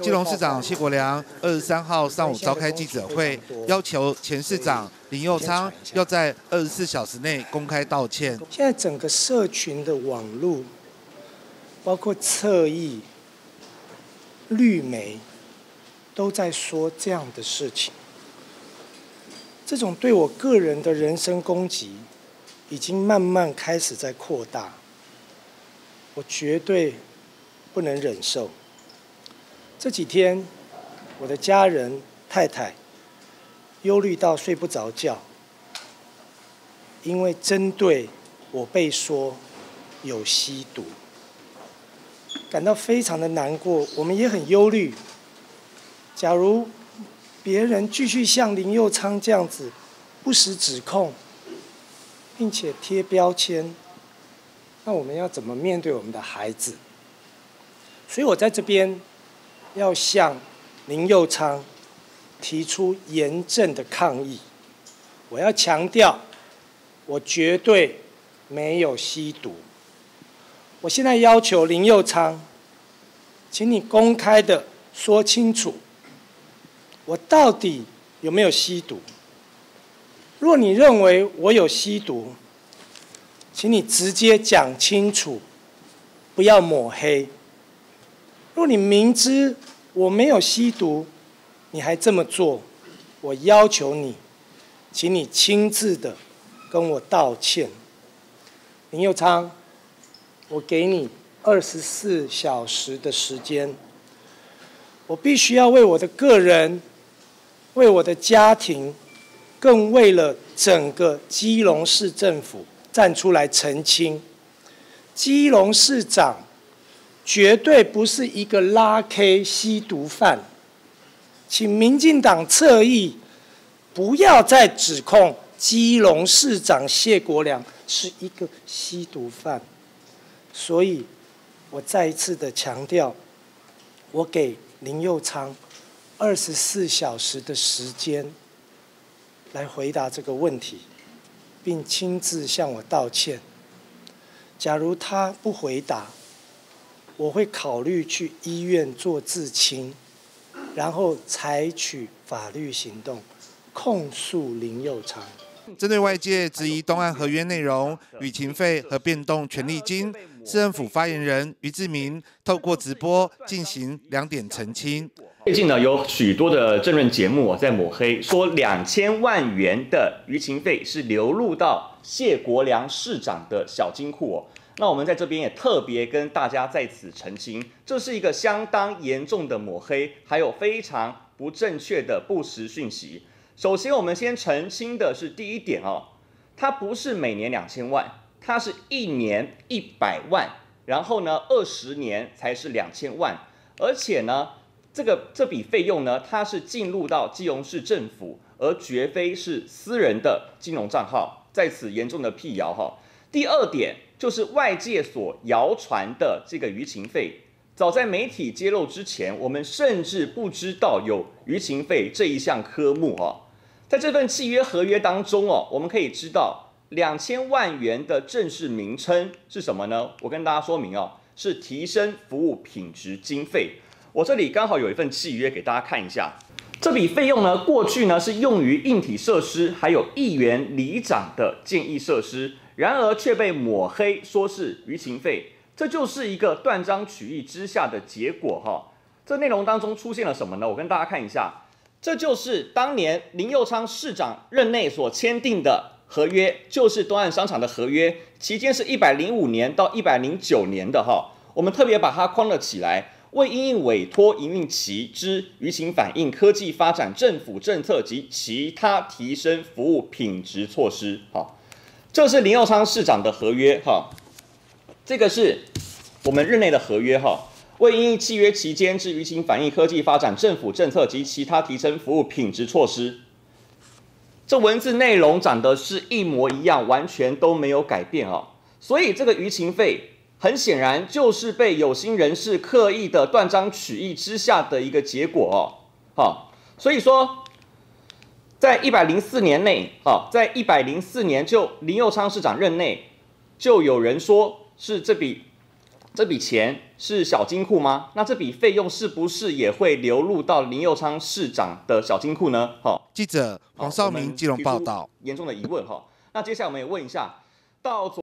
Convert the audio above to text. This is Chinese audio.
基隆市长谢国良二十三号上午召开记者会，要求前市长林佑昌要在二十四小时内公开道歉。现在整个社群的网络，包括侧翼、绿媒，都在说这样的事情。这种对我个人的人身攻击，已经慢慢开始在扩大。我绝对不能忍受。这几天，我的家人太太忧虑到睡不着觉，因为针对我被说有吸毒，感到非常的难过。我们也很忧虑，假如别人继续像林佑昌这样子不实指控，并且贴标签，那我们要怎么面对我们的孩子？所以我在这边。要向林佑昌提出严正的抗议。我要强调，我绝对没有吸毒。我现在要求林佑昌，请你公开的说清楚，我到底有没有吸毒？若你认为我有吸毒，请你直接讲清楚，不要抹黑。若你明知我没有吸毒，你还这么做，我要求你，请你亲自的跟我道歉。林佑昌，我给你二十四小时的时间，我必须要为我的个人、为我的家庭，更为了整个基隆市政府站出来澄清。基隆市长。绝对不是一个拉 K 吸毒犯，请民进党侧翼不要再指控基隆市长谢国良是一个吸毒犯。所以，我再一次的强调，我给林佑昌二十四小时的时间来回答这个问题，并亲自向我道歉。假如他不回答，我会考虑去医院做自清，然后采取法律行动，控诉林佑昌。针对外界质疑东岸合约内容、旅情费和变动权利金，市政府发言人于志明透过直播进行两点澄清。最近呢，有许多的政论节目在抹黑，说两千万元的舆情费是流入到谢国良市长的小金库哦。那我们在这边也特别跟大家在此澄清，这是一个相当严重的抹黑，还有非常不正确的不实讯息。首先，我们先澄清的是第一点哦，它不是每年两千万，它是一年一百万，然后呢，二十年才是两千万，而且呢，这个这笔费用呢，它是进入到基隆市政府，而绝非是私人的金融账号，在此严重的辟谣哈。第二点。就是外界所谣传的这个舆情费，早在媒体揭露之前，我们甚至不知道有舆情费这一项科目哈。在这份契约合约当中哦，我们可以知道两千万元的正式名称是什么呢？我跟大家说明哦，是提升服务品质经费。我这里刚好有一份契约给大家看一下，这笔费用呢，过去呢是用于硬体设施，还有议员里长的建议设施。然而却被抹黑，说是舆情费，这就是一个断章取义之下的结果哈。这内容当中出现了什么呢？我跟大家看一下，这就是当年林佑昌市长任内所签订的合约，就是东岸商场的合约，期间是一百零五年到一百零九年的哈。我们特别把它框了起来，为因应委托营运期之舆情反映科技发展、政府政策及其他提升服务品质措施，好。这是林耀昌市长的合约哈，这个是我们日内的合约哈。为因契约期间之舆情反映科技发展、政府政策及其他提升服务品质措施，这文字内容长得是一模一样，完全都没有改变哦。所以这个舆情费很显然就是被有心人士刻意的断章取义之下的一个结果哦。好，所以说。在一百零四年内，哦，在一百零四年就林佑昌市长任内，就有人说是这笔这笔钱是小金库吗？那这笔费用是不是也会流入到林佑昌市长的小金库呢？好，记者黄少明基隆报道。严重的疑问哈。那接下来我们也问一下，到昨。